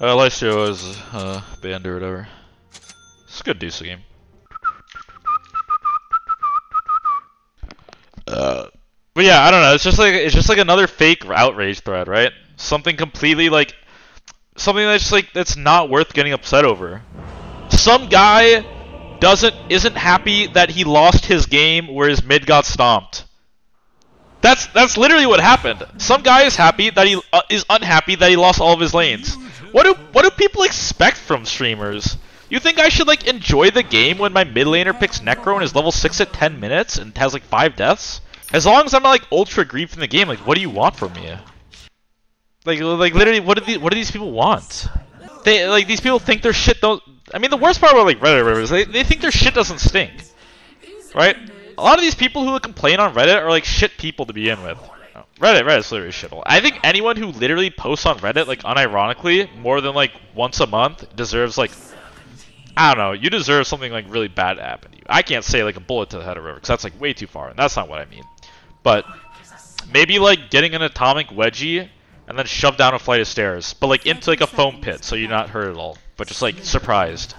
Uh, Lystro is uh, banned or whatever. It's a good Dusa game. Uh, but yeah, I don't know. It's just like it's just like another fake outrage thread, right? Something completely like something that's like that's not worth getting upset over. Some guy doesn't isn't happy that he lost his game where his mid got stomped. That's that's literally what happened. Some guy is happy that he uh, is unhappy that he lost all of his lanes. What do what do people expect from streamers? You think I should like enjoy the game when my mid laner picks Necro and is level 6 at 10 minutes and has like 5 deaths? As long as I'm like ultra grief in the game, like what do you want from me? Like like literally what do these what do these people want? They like these people think their shit don't I mean the worst part about like Reddit is they, they think their shit doesn't stink. Right? A lot of these people who complain on Reddit are like shit people to begin with. Reddit, Reddit's literally shithole. I think anyone who literally posts on Reddit, like unironically, more than like once a month, deserves like, I don't know, you deserve something like really bad to happen to you. I can't say like a bullet to the head or whatever, because that's like way too far, and that's not what I mean. But maybe like getting an atomic wedgie and then shove down a flight of stairs, but like into like a foam pit, so you're not hurt at all, but just like surprised.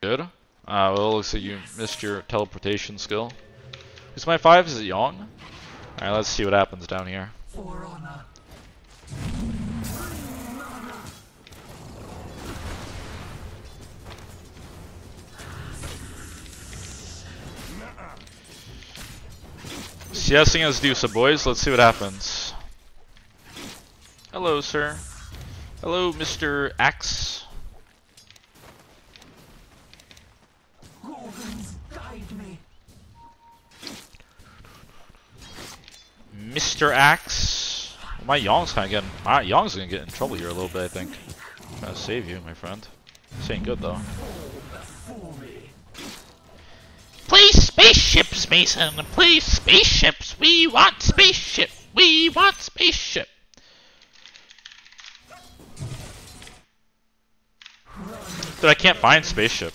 Good. Uh, well, looks like you missed your teleportation skill. Who's my five? Is it Yong? Alright, let's see what happens down here. CSing as Dusa, boys. Let's see what happens. Hello, sir. Hello, Mr. Axe. Mr. Axe. My Yong's kind of getting. My Yong's gonna get in trouble here a little bit, I think. I'm gonna save you, my friend. This ain't good though. Please spaceships, Mason. Please spaceships. We want spaceship. We want spaceship. Dude, I can't find spaceship.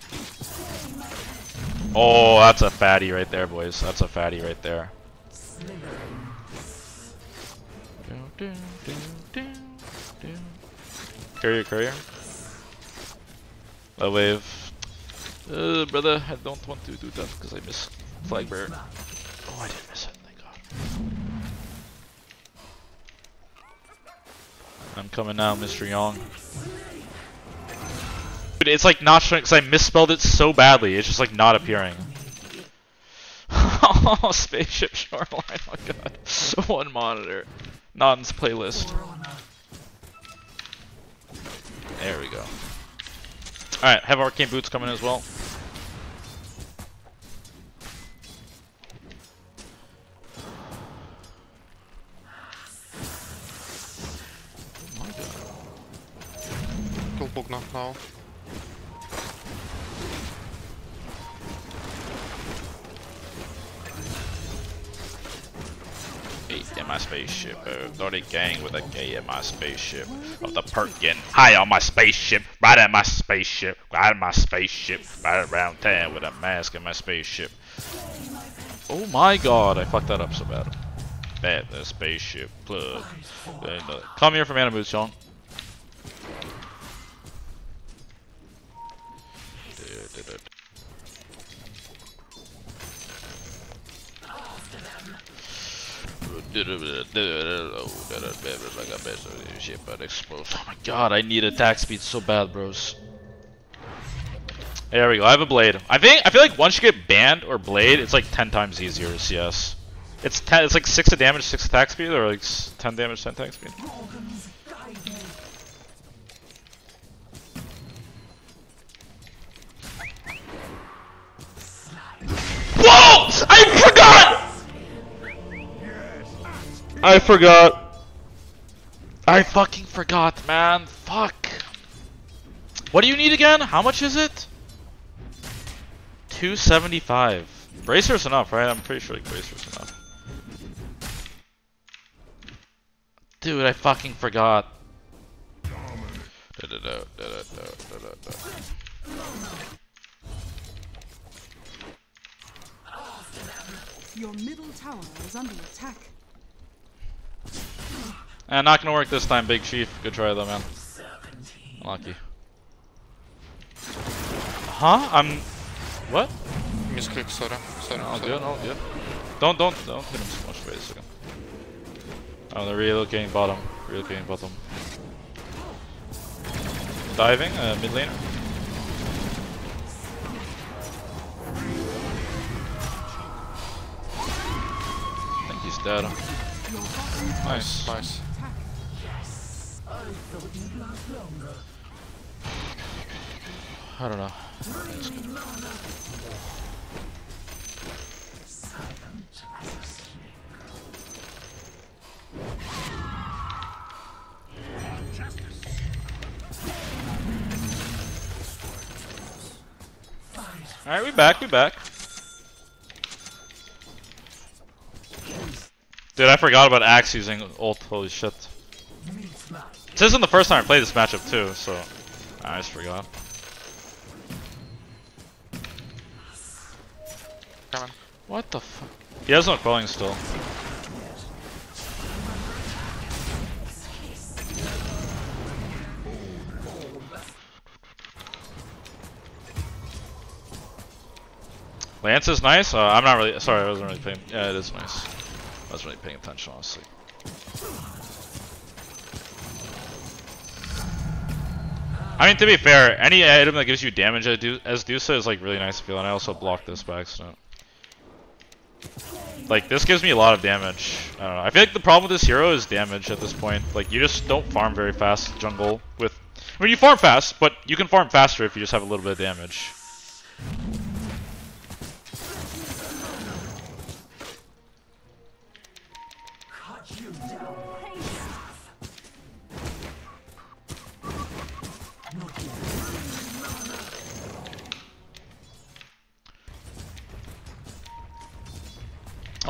Oh, that's a fatty right there, boys. That's a fatty right there. Courier, courier. Low wave. Uh, brother, I don't want to do that because I miss flag bearer. Oh, I didn't miss it. Thank God. I'm coming now, Mr. Young. Dude, it's like not showing because I misspelled it so badly. It's just like not appearing. oh, spaceship shoreline. Oh god. One monitor. Non's playlist. There we go. Alright, have arcane boots coming as well. In my spaceship. Nordic gang with a gay in my spaceship. Of the Perkin. High on my spaceship. Right at my spaceship. Right at my spaceship. Right around town with a mask in my spaceship. Oh my god, I fucked that up so bad. Bad, the spaceship plug. Uh, Come here from Oh my god, I need attack speed so bad, bros. There we go. I have a blade. I think I feel like once you get banned or blade, it's like ten times easier CS. It's ten. It's like six of damage, six attack speed, or like ten damage, ten attack speed. I forgot. I fucking forgot, man. Fuck. What do you need again? How much is it? 275. Bracer's enough, right? I'm pretty sure like Bracer's enough. Dude, I fucking forgot. Your middle tower is under attack. Uh, not gonna work this time, Big Chief. Good try though, man. Lucky. Huh? I'm. What? Misclick, sorry. Sorry, All sorry. good, all good. Don't, don't, don't hit him so much. Wait a second. Oh, they're relocating bottom. Relocating bottom. Diving, uh, mid laner. I think he's dead. Nice. Nice. I don't know. Alright, we back, we back. Dude, I forgot about Axe using ult, holy shit. This isn't the first time I played this matchup too, so I just forgot. Coming. What the fuck? He has no quelling still. Lance is nice. Uh, I'm not really. Sorry, I wasn't really paying. Yeah, it is nice. I wasn't really paying attention, honestly. I mean, to be fair, any item that gives you damage as Du- as Dusa is like really nice to feel, and I also blocked this by accident. Like, this gives me a lot of damage. I don't know. I feel like the problem with this hero is damage at this point. Like, you just don't farm very fast jungle with... I mean, you farm fast, but you can farm faster if you just have a little bit of damage.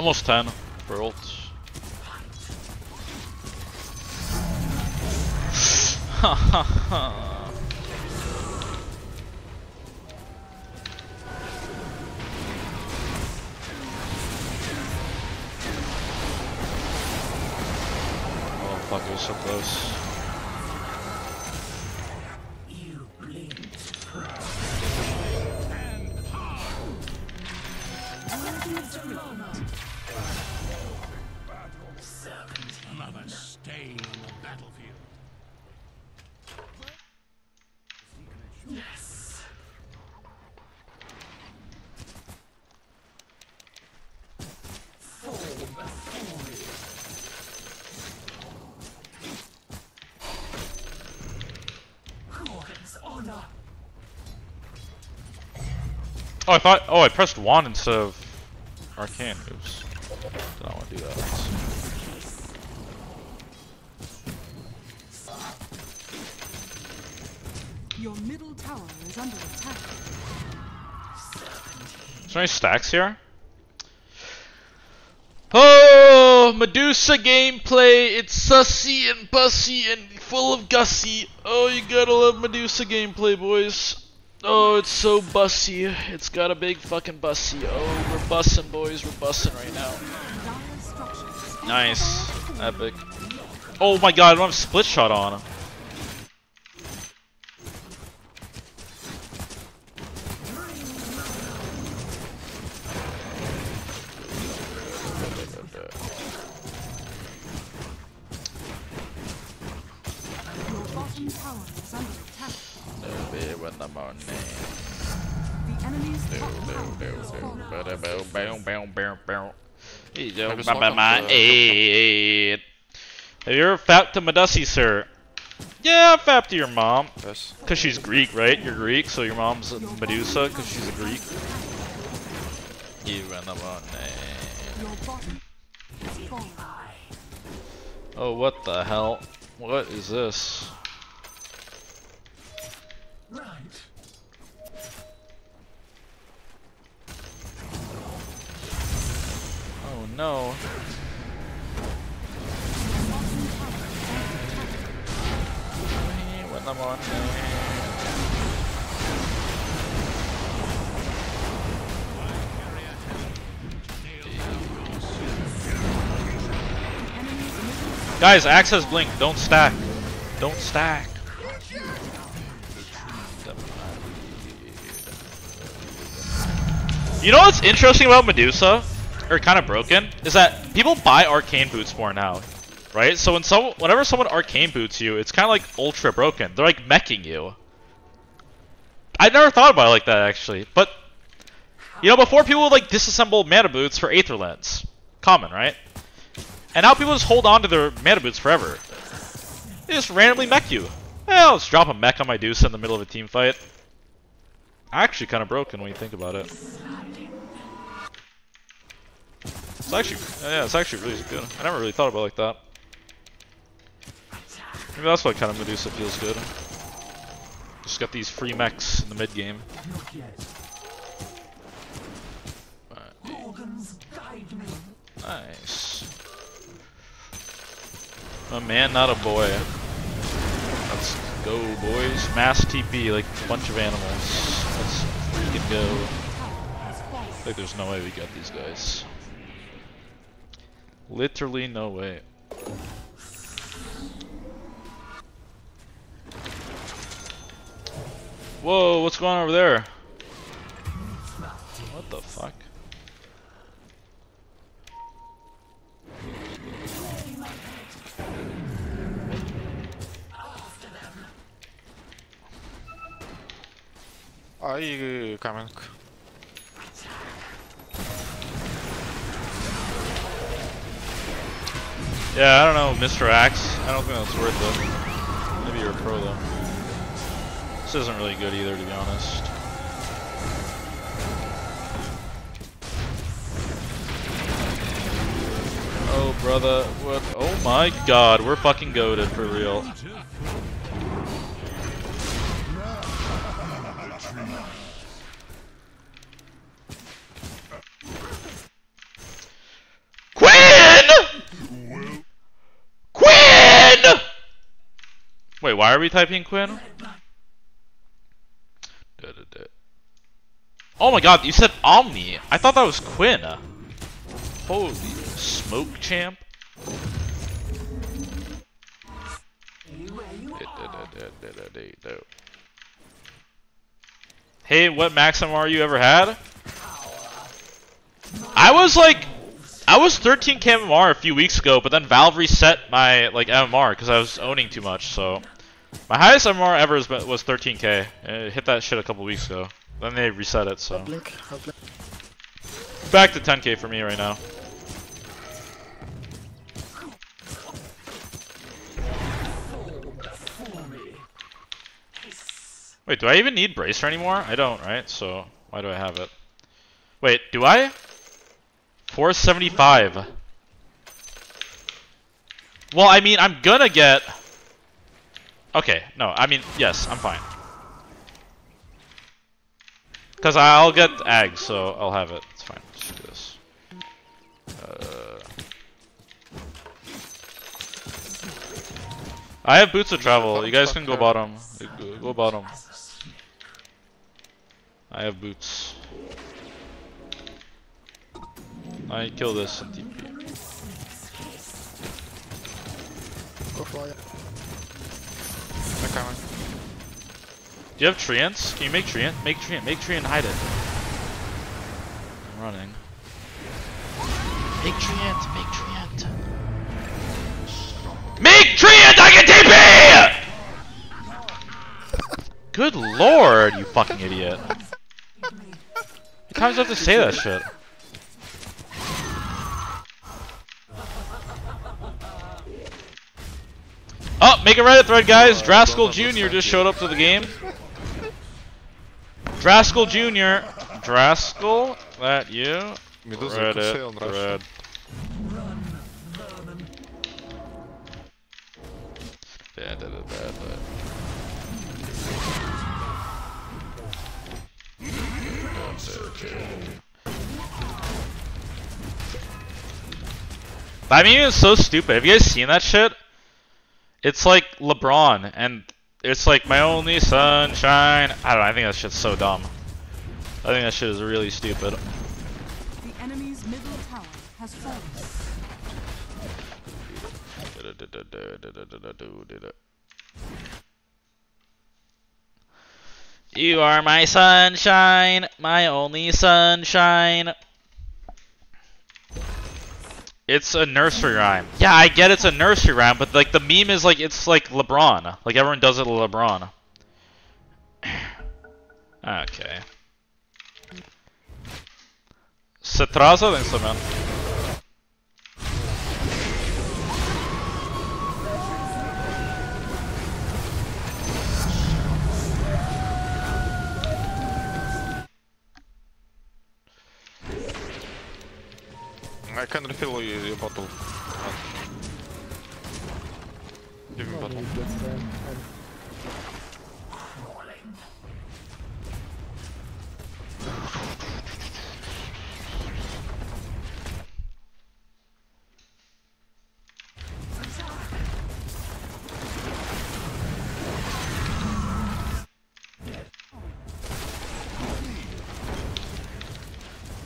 Almost 10 for ult. Oh, fuck, it was so close. Oh, I thought. Oh, I pressed one instead of arcane. Oops. Did not want to do that. Your middle tower is under attack. Is there any stacks here? Oh, Medusa gameplay. It's sussy and bussy and full of gussy. Oh, you gotta love Medusa gameplay, boys. Oh, it's so bussy. It's got a big fucking bussy. Oh, we're bussing, boys. We're bussing right now. Nice. Epic. Oh my god, I don't have split shot on. Your bottom tower is under attack. When the morning. The enemy's top tower has fallen. He's over by my to- head. Have you ever fapped to Medusi, sir? Yeah, I fapped to your mom. Yes. Because she's Greek, right? You're Greek, so your mom's Medusa because she's a Greek. You and the morning. Your bottom has fallen. Oh, what the hell? What is this? No. When I'm on Guys, has blink. Don't stack. Don't stack. You know what's interesting about Medusa, or kind of broken, is that people buy arcane boots more now, right? So when some, whenever someone arcane boots you, it's kind of like ultra broken. They're like meching you. I never thought about it like that actually, but you know, before people would like disassemble mana boots for Aether Lens, common, right? And now people just hold on to their mana boots forever. They just randomly mech you. Well, let's drop a mech on my Deuce in the middle of a team fight. Actually, kind of broken when you think about it. It's actually, yeah, it's actually really good. I never really thought about like that. Maybe that's why kind of Medusa feels good. Just got these free mechs in the mid game. Nice. A man, not a boy. Let's go, boys. Mass TP like a bunch of animals. Let's freaking go. Like there's no way we got these guys. Literally no way. Whoa, what's going on over there? What the fuck? Are you coming. Yeah, I don't know, Mr. Axe. I don't think that's worth it. Maybe you're a pro though. This isn't really good either, to be honest. Oh, brother, what? Oh my god, we're fucking goaded for real. Quinn! Quinn! Wait, why are we typing Quinn? Oh my god, you said Omni. I thought that was Quinn. Holy smoke champ. Hey, what maximum are you ever had? I was like, I was 13k MMR a few weeks ago, but then Valve reset my like MMR because I was owning too much. So my highest MMR ever was, was 13k. It hit that shit a couple weeks ago. Then they reset it. So back to 10k for me right now. Wait, do I even need Bracer anymore? I don't, right? So, why do I have it? Wait, do I? 475. Well, I mean, I'm gonna get... Okay, no, I mean, yes, I'm fine. Because I'll get Ag, so I'll have it. It's fine. Just do this. Uh... I have boots of travel. You guys can go bottom. Go bottom. I have boots. I kill this and TP. Go for it. Coming. Do you have treants? Can you make treant? Make treant. Make treant. Hide it. I'm running. Make treant, make treant. Make treant. I can TP. Good lord, you fucking idiot. How times do I have to say that shit? Make a Reddit thread, guys. Draskell Jr. just showed up to the game. Draskell Jr. Draskell, that you? Medusa, you could say Reddit on Russian. thread. Da, da, da, da, da. I mean, it's so stupid. Have you guys seen that shit? It's like LeBron, and it's like my only sunshine. I don't know. I think that shit's so dumb. I think that shit is really stupid. The enemy's middle tower has fallen. You are my sunshine, my only sunshine. It's a nursery rhyme. Yeah, I get it's a nursery rhyme, but like the meme is like it's like LeBron. Like everyone does it LeBron. okay. Citraza, thanks so man. Can refill your, your bottle. Give me bottle.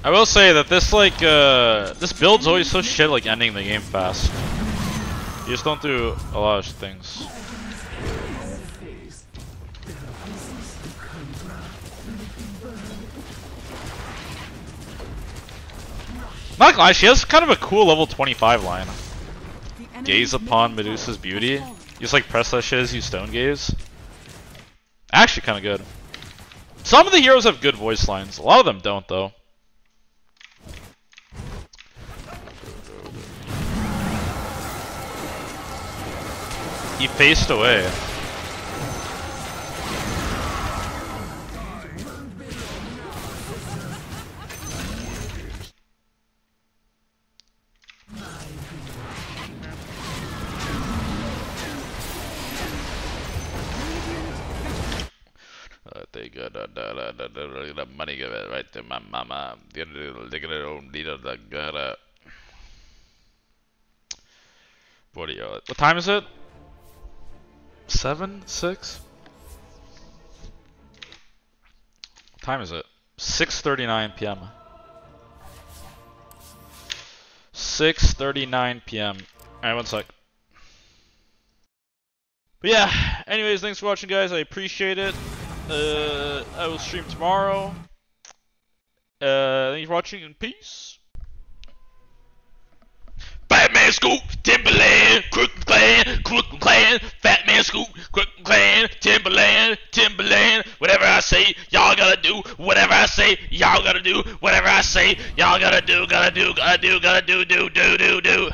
I will say that this like uh this build's always so shit like ending the game fast. You just don't do a lot of things. Not gonna lie, she has kind of a cool level 25 line. Gaze upon Medusa's beauty. You just like press that shit as you stone gaze. Actually kinda good. Some of the heroes have good voice lines, a lot of them don't though. He faced away. Uh, got uh, the, the, the, the money give it right to my mama. It, get own leader the gotta. What are you? What time is it? Seven, six. What time is it? Six thirty-nine p.m. Six thirty-nine p.m. All right, one sec. But yeah, anyways, thanks for watching, guys. I appreciate it. Uh, I will stream tomorrow. Uh, thank you for watching, and peace. Fat Man Scoop, Timbaland, Crooked Clan, Crooked Clan, Fat Man Scoop, Crooked Clan, Timbaland, Timbaland, whatever I say, y'all gotta do, whatever I say, y'all gotta do, whatever I say, y'all gotta do, gotta do, gotta do, gotta do, do, do, do, do.